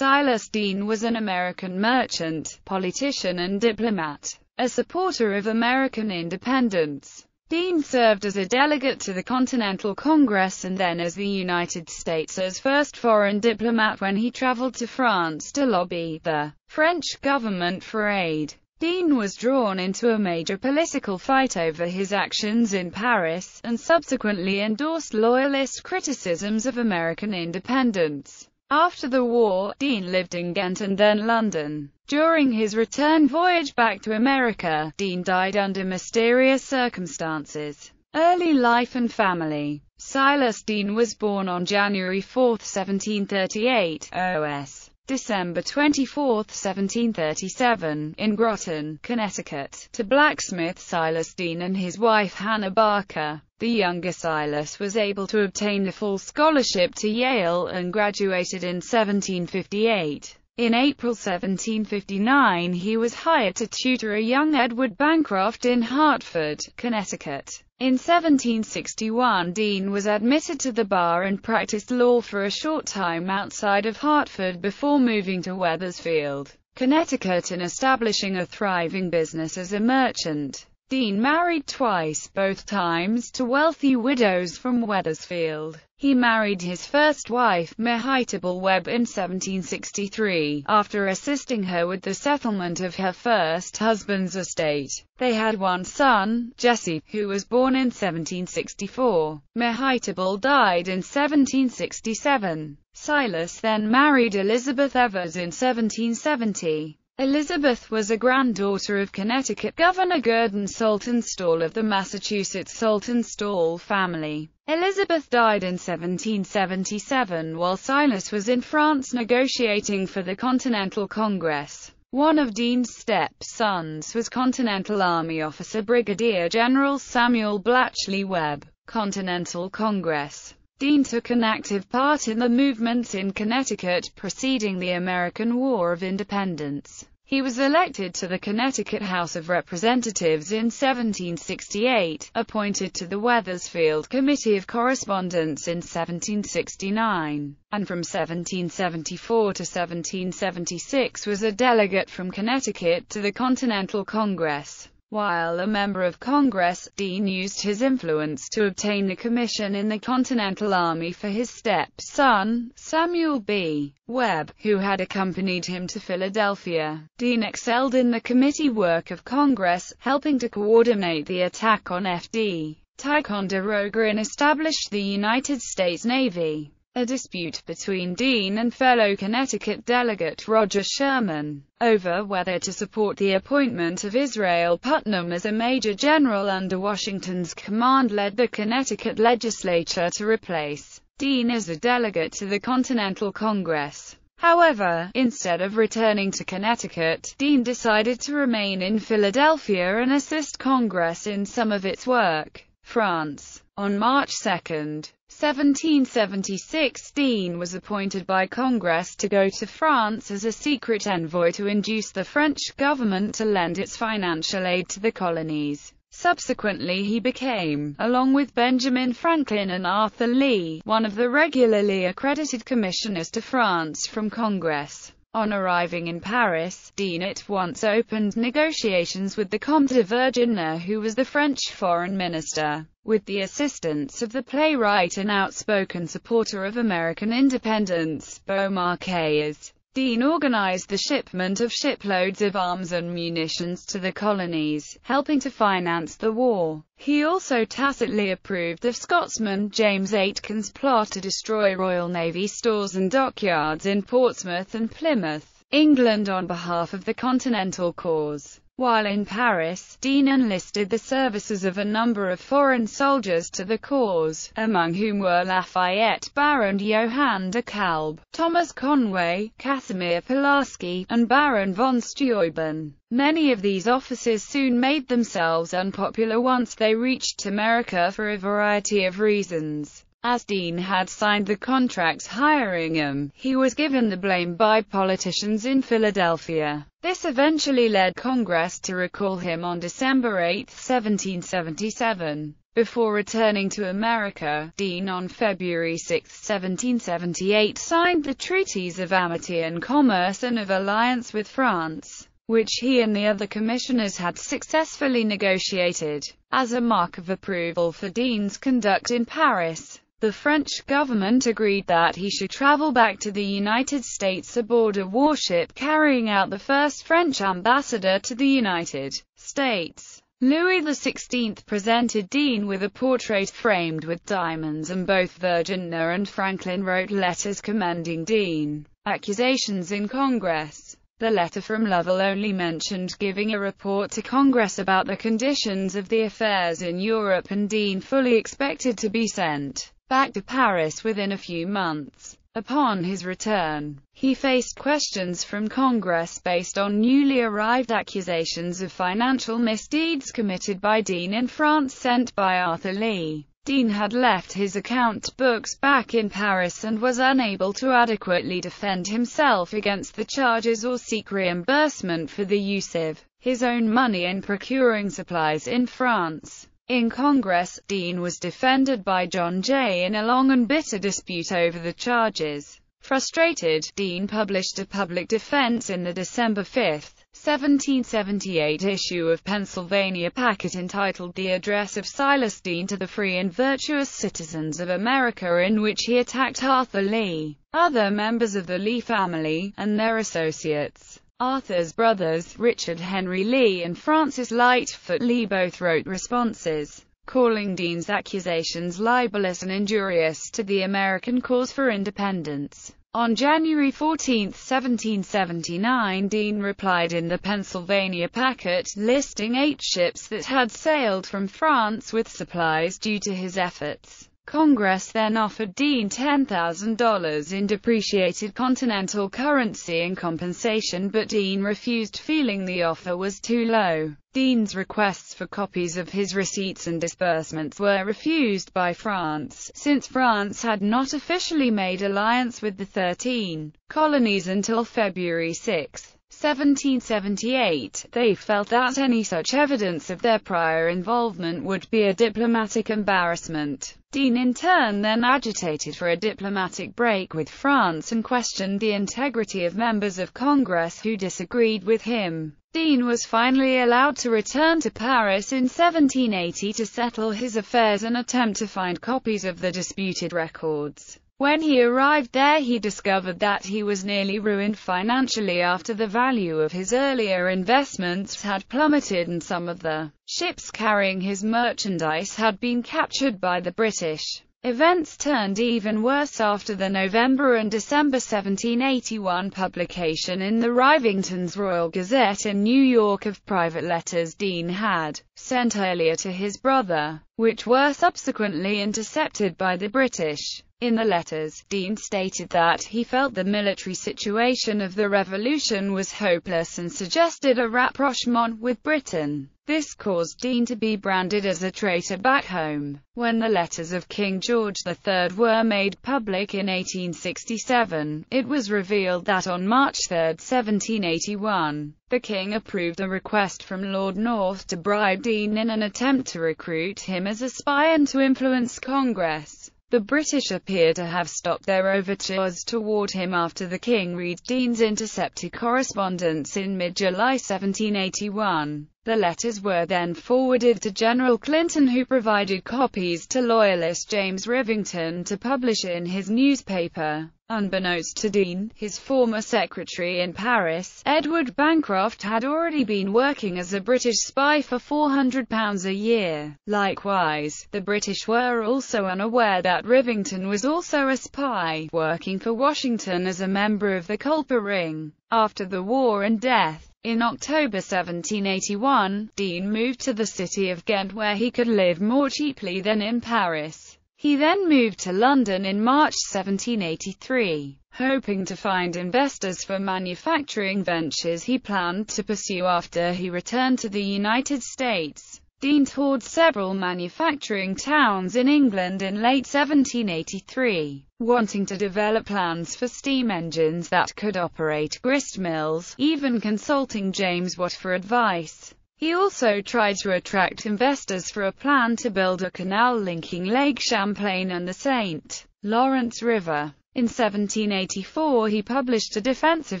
Silas Deane was an American merchant, politician and diplomat, a supporter of American independence. Deane served as a delegate to the Continental Congress and then as the United States' first foreign diplomat when he traveled to France to lobby the French government for aid. Deane was drawn into a major political fight over his actions in Paris, and subsequently endorsed loyalist criticisms of American independence. After the war, Deane lived in Ghent and then London. During his return voyage back to America, Deane died under mysterious circumstances. Early life and family Silas Deane was born on January 4, 1738, OS. December 24, 1737, in Groton, Connecticut, to blacksmith Silas Deane and his wife Hannah Barker. The younger Silas was able to obtain a full scholarship to Yale and graduated in 1758. In April 1759 he was hired to tutor a young Edward Bancroft in Hartford, Connecticut. In 1761 Deane was admitted to the bar and practiced law for a short time outside of Hartford before moving to Wethersfield, Connecticut and establishing a thriving business as a merchant. Deane married twice, both times to wealthy widows from Wethersfield. He married his first wife, Mehetabel Webb, in 1763, after assisting her with the settlement of her first husband's estate. They had one son, Jesse, who was born in 1764. Mehetabel died in 1767. Silas then married Elizabeth Evers in 1770. Elizabeth was a granddaughter of Connecticut Governor Gurdon Saltonstall of the Massachusetts Saltonstall family. Elizabeth died in 1777 while Silas was in France negotiating for the Continental Congress. One of Deane's step-sons was Continental Army officer Brigadier General Samuel Blatchley Webb. Continental Congress Deane took an active part in the movements in Connecticut preceding the American War of Independence. He was elected to the Connecticut House of Representatives in 1768, appointed to the Wethersfield Committee of Correspondence in 1769, and from 1774 to 1776 was a delegate from Connecticut to the Continental Congress. While a member of Congress, Deane used his influence to obtain a commission in the Continental Army for his step-son, Samuel B. Webb, who had accompanied him to Philadelphia. Deane excelled in the committee work of Congress, helping to coordinate the attack on F.D. Ticonderoga and establish the United States Navy. A dispute between Deane and fellow Connecticut delegate Roger Sherman, over whether to support the appointment of Israel Putnam as a major general under Washington's command led the Connecticut legislature to replace Deane as a delegate to the Continental Congress. However, instead of returning to Connecticut, Deane decided to remain in Philadelphia and assist Congress in some of its work. France. On March 2, 1776 Deane was appointed by Congress to go to France as a secret envoy to induce the French government to lend its financial aid to the colonies. Subsequently he became, along with Benjamin Franklin and Arthur Lee, one of the regularly accredited commissioners to France from Congress. On arriving in Paris, Deane at once opened negotiations with the Comte de Vergennes who was the French foreign minister. With the assistance of the playwright and outspoken supporter of American independence, Beaumarchais, Deane organized the shipment of shiploads of arms and munitions to the colonies, helping to finance the war. He also tacitly approved of Scotsman James Aitken's plot to destroy Royal Navy stores and dockyards in Portsmouth and Plymouth, England on behalf of the Continental cause. While in Paris, Deane enlisted the services of a number of foreign soldiers to the cause, among whom were Lafayette, Baron Johann de Kalb, Thomas Conway, Casimir Pulaski, and Baron von Steuben. Many of these officers soon made themselves unpopular once they reached America for a variety of reasons. As Deane had signed the contracts hiring him, he was given the blame by politicians in Philadelphia. This eventually led Congress to recall him on December 8, 1777. Before returning to America, Deane on February 6, 1778 signed the Treaties of Amity and Commerce and of Alliance with France, which he and the other commissioners had successfully negotiated. As a mark of approval for Deane's conduct in Paris, the French government agreed that he should travel back to the United States aboard a warship carrying out the first French ambassador to the United States. Louis XVI presented Deane with a portrait framed with diamonds and both Vergennes and Franklin wrote letters commending Deane. Accusations in Congress The letter from Lovell only mentioned giving a report to Congress about the conditions of the affairs in Europe and Deane fully expected to be sent back to Paris within a few months. Upon his return, he faced questions from Congress based on newly arrived accusations of financial misdeeds committed by Deane in France sent by Arthur Lee. Deane had left his account books back in Paris and was unable to adequately defend himself against the charges or seek reimbursement for the use of his own money in procuring supplies in France. In Congress, Deane was defended by John Jay in a long and bitter dispute over the charges. Frustrated, Deane published a public defense in the December 5, 1778 issue of Pennsylvania Packet entitled The Address of Silas Deane to the Free and Virtuous Citizens of America in which he attacked Arthur Lee, other members of the Lee family, and their associates. Arthur's brothers, Richard Henry Lee and Francis Lightfoot Lee both wrote responses, calling Deane's accusations libelous and injurious to the American cause for independence. On January 14, 1779 Deane replied in the Pennsylvania Packet, listing eight ships that had sailed from France with supplies due to his efforts. Congress then offered Deane $10,000 in depreciated continental currency in compensation but Deane refused feeling the offer was too low. Deane's requests for copies of his receipts and disbursements were refused by France, since France had not officially made alliance with the Thirteen Colonies until February 6. 1778, they felt that any such evidence of their prior involvement would be a diplomatic embarrassment. Deane in turn then agitated for a diplomatic break with France and questioned the integrity of members of Congress who disagreed with him. Deane was finally allowed to return to Paris in 1780 to settle his affairs and attempt to find copies of the disputed records. When he arrived there he discovered that he was nearly ruined financially after the value of his earlier investments had plummeted and some of the ships carrying his merchandise had been captured by the British. Events turned even worse after the November and December 1781 publication in the Rivington's Royal Gazette in New York of private letters Deane had sent earlier to his brother, which were subsequently intercepted by the British. In the letters, Deane stated that he felt the military situation of the revolution was hopeless and suggested a rapprochement with Britain. This caused Deane to be branded as a traitor back home. When the letters of King George III were made public in 1867, it was revealed that on March 3, 1781, the king approved a request from Lord North to bribe Deane in an attempt to recruit him as a spy and to influence Congress. The British appear to have stopped their overtures toward him after the king read Deane's intercepted correspondence in mid-July 1781. The letters were then forwarded to General Clinton who provided copies to loyalist James Rivington to publish in his newspaper. Unbeknownst to Deane, his former secretary in Paris, Edward Bancroft had already been working as a British spy for £400 a year. Likewise, the British were also unaware that Rivington was also a spy, working for Washington as a member of the Culper Ring. After the war and death, in October 1781, Deane moved to the city of Ghent where he could live more cheaply than in Paris. He then moved to London in March 1783, hoping to find investors for manufacturing ventures he planned to pursue after he returned to the United States. Deane toured several manufacturing towns in England in late 1783, wanting to develop plans for steam engines that could operate grist mills, even consulting James Watt for advice. He also tried to attract investors for a plan to build a canal linking Lake Champlain and the St. Lawrence River. In 1784 he published a defense of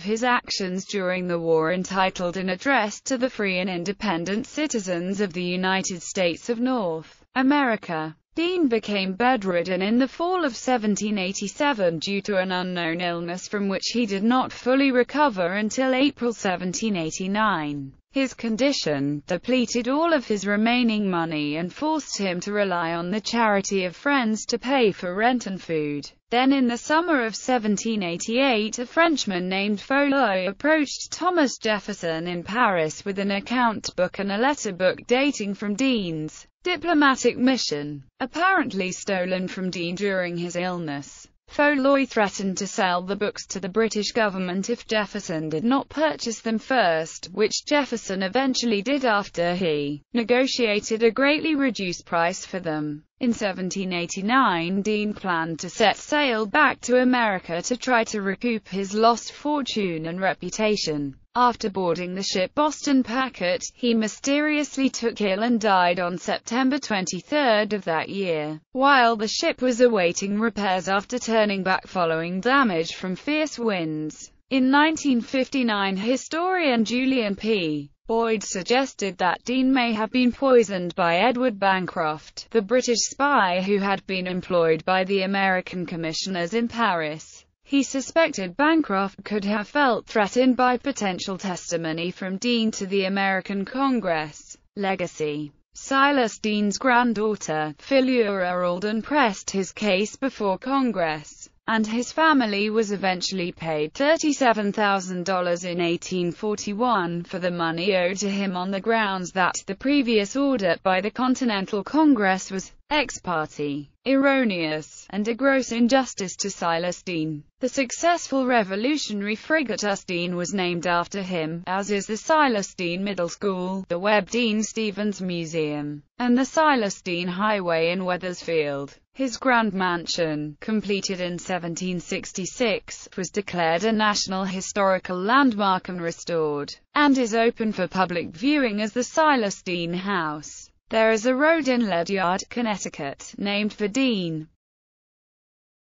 his actions during the war entitled An Address to the Free and Independent Citizens of the United States of North America. Deane became bedridden in the fall of 1787 due to an unknown illness from which he did not fully recover until April 1789. His condition depleted all of his remaining money and forced him to rely on the charity of friends to pay for rent and food. Then in the summer of 1788 a Frenchman named Folliot approached Thomas Jefferson in Paris with an account book and a letter book dating from Deane's diplomatic mission, apparently stolen from Deane during his illness. Folliot threatened to sell the books to the British government if Jefferson did not purchase them first, which Jefferson eventually did after he negotiated a greatly reduced price for them. In 1789 Deane planned to set sail back to America to try to recoup his lost fortune and reputation. After boarding the ship Boston Packet, he mysteriously took ill and died on September 23 of that year, while the ship was awaiting repairs after turning back following damage from fierce winds. In 1959 historian Julian P. Boyd suggested that Deane may have been poisoned by Edward Bancroft, the British spy who had been employed by the American commissioners in Paris. He suspected Bancroft could have felt threatened by potential testimony from Deane to the American Congress. Legacy Silas Deane's granddaughter, Philura Alden pressed his case before Congress, and his family was eventually paid $37,000 in 1841 for the money owed to him on the grounds that the previous audit by the Continental Congress was ex parte, erroneous, and a gross injustice to Silas Deane. The successful revolutionary frigate Deane was named after him, as is the Silas Deane Middle School, the Webb Deane Stevens Museum, and the Silas Deane Highway in Wethersfield. His grand mansion, completed in 1766, was declared a National Historical Landmark and restored, and is open for public viewing as the Silas Deane House. There is a road in Ledyard, Connecticut, named for Deane.